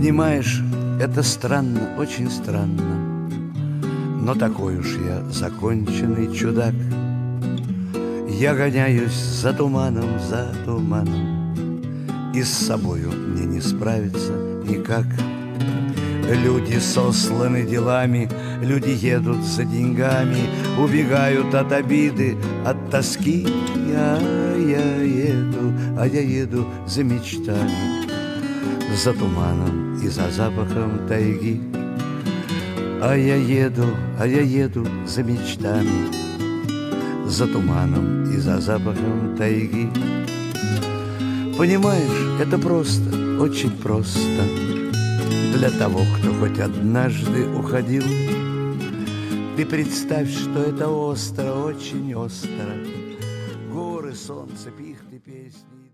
Понимаешь, это странно, очень странно. Но такой уж я законченный чудак. Я гоняюсь за туманом, за туманом. И с собою мне не справиться никак. Люди сосланы делами, люди едут за деньгами, Убегают от обиды, от тоски. Я, я еду, а я еду за мечтами, За туманом и за запахом тайги. А я еду, а я еду за мечтами, За туманом и за запахом тайги. Понимаешь, это просто, очень просто для того, кто хоть однажды уходил. Ты представь, что это остро, очень остро. Горы, солнце, пихты, песни.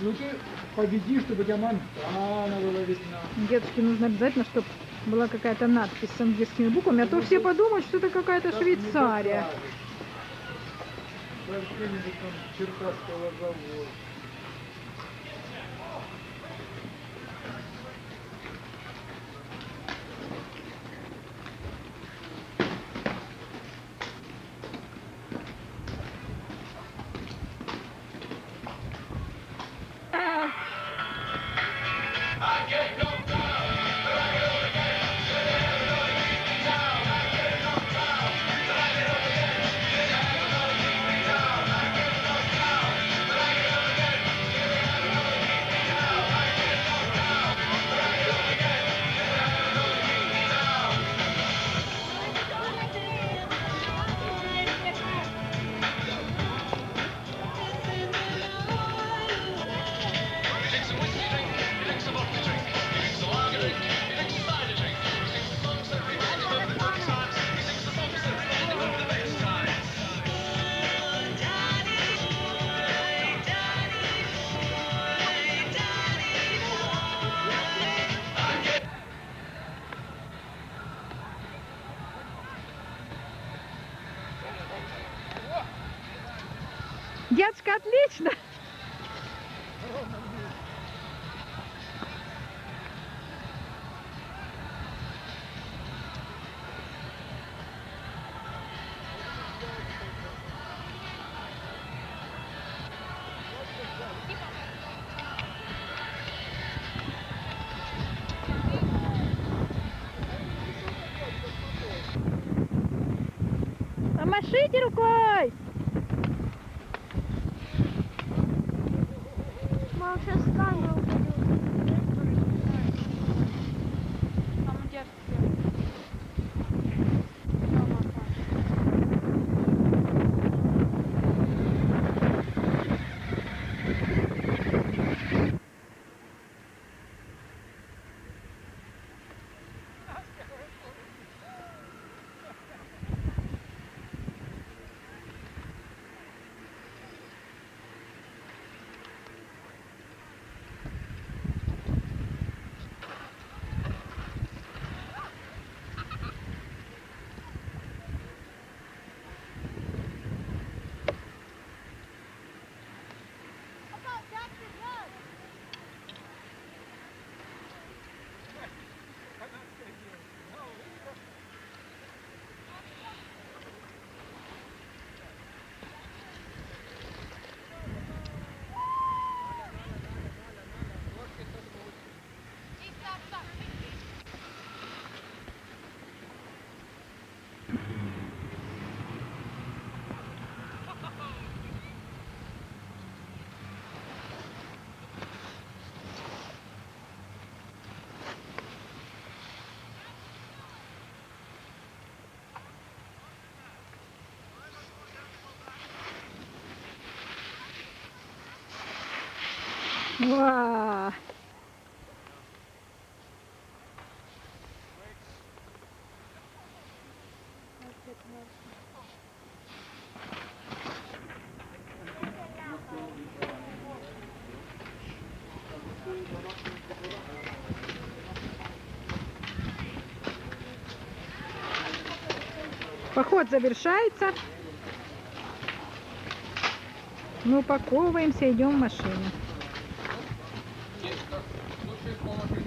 Ну ты победи, чтобы тебя Монтана была видна. Деточке нужно обязательно, чтобы была какая-то надпись с английскими буквами, а то все подумают, что это какая-то Швейцария. Черкасского завода. Деточка, отлично! Помашите рукой! Ва! Поход завершается. Мы упаковываемся, идем в машину. Да!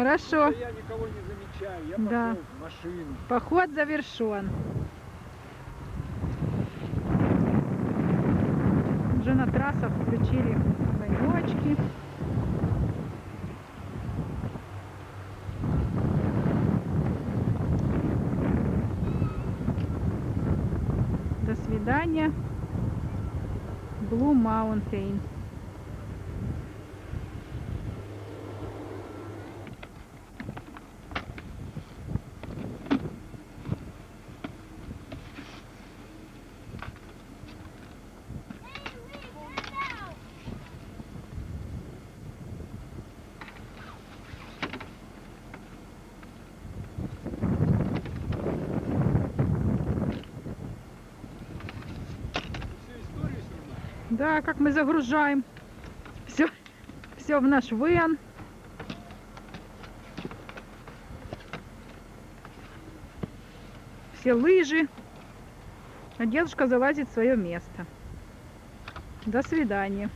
Хорошо. я никого не замечаю. Я Да. пошел в машину. Поход завершен. Уже на трассах включили огонечки. До свидания. Blue Mountain. Да, как мы загружаем. Все, все в наш вен. Все лыжи. А дедушка залазит в свое место. До свидания.